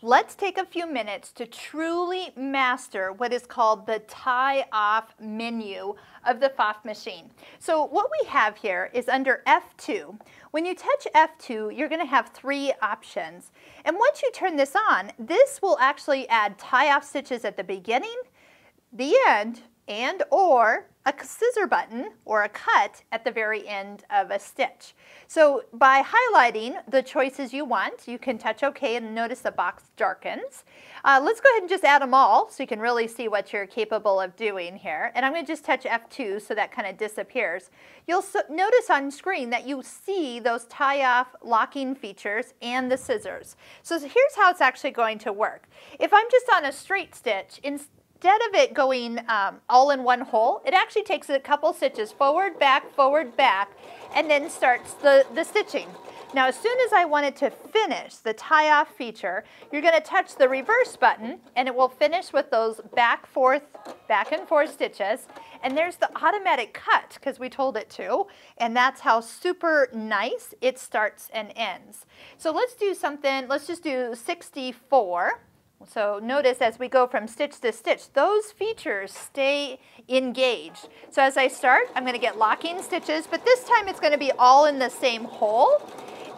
Let's take a few minutes to truly master what is called the tie-off menu of the Pfaff machine. So what we have here is under F2. When you touch F2, you're going to have three options. And once you turn this on, this will actually add tie-off stitches at the beginning, the end, and or a scissor button or a cut at the very end of a stitch. So by highlighting the choices you want, you can touch OK and notice the box darkens. Uh, let's go ahead and just add them all so you can really see what you're capable of doing here. And I'm going to just touch F2 so that kind of disappears. You'll so notice on screen that you see those tie-off locking features and the scissors. So here's how it's actually going to work. If I'm just on a straight stitch, instead of it going um, all in one hole, it actually takes a couple stitches forward, back, forward, back, and then starts the, the stitching. Now, as soon as I want it to finish the tie-off feature, you're going to touch the reverse button, and it will finish with those back, forth, back and forth stitches. And there's the automatic cut, because we told it to, and that's how super nice it starts and ends. So let's do something, let's just do 64. So notice as we go from stitch to stitch, those features stay engaged. So as I start, I'm going to get locking stitches, but this time it's going to be all in the same hole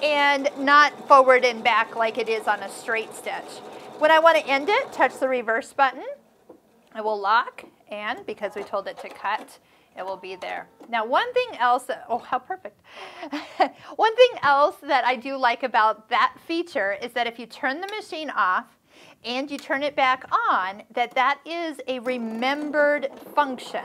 and not forward and back like it is on a straight stitch. When I want to end it, touch the reverse button. I will lock, and because we told it to cut, it will be there. Now one thing else, oh how perfect. one thing else that I do like about that feature is that if you turn the machine off, and you turn it back on, that that is a remembered function.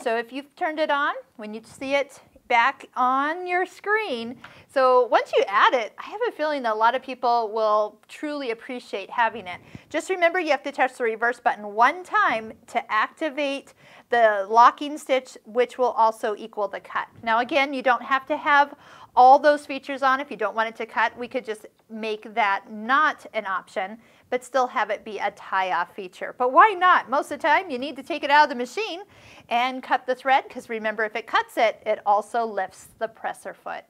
So if you've turned it on, when you see it back on your screen, so once you add it, I have a feeling that a lot of people will truly appreciate having it. Just remember you have to touch the reverse button one time to activate the locking stitch, which will also equal the cut. Now again, you don't have to have all those features on. If you don't want it to cut, we could just make that not an option, but still have it be a tie-off feature. But why not? Most of the time, you need to take it out of the machine and cut the thread, because remember, if it cuts it, it also lifts the presser foot.